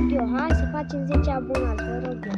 rog eu, hai să facem 10 abonați, vă rog eu.